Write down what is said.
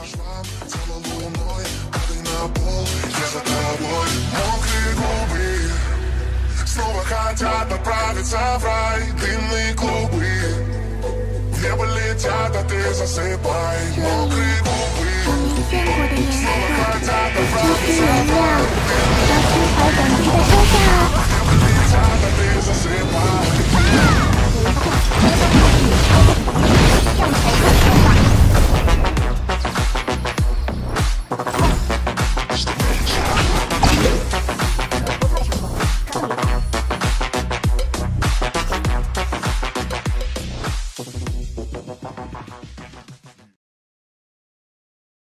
А хотят отправиться в рай. Дымные клубы В небо летят, а ты засыпай. Мокрый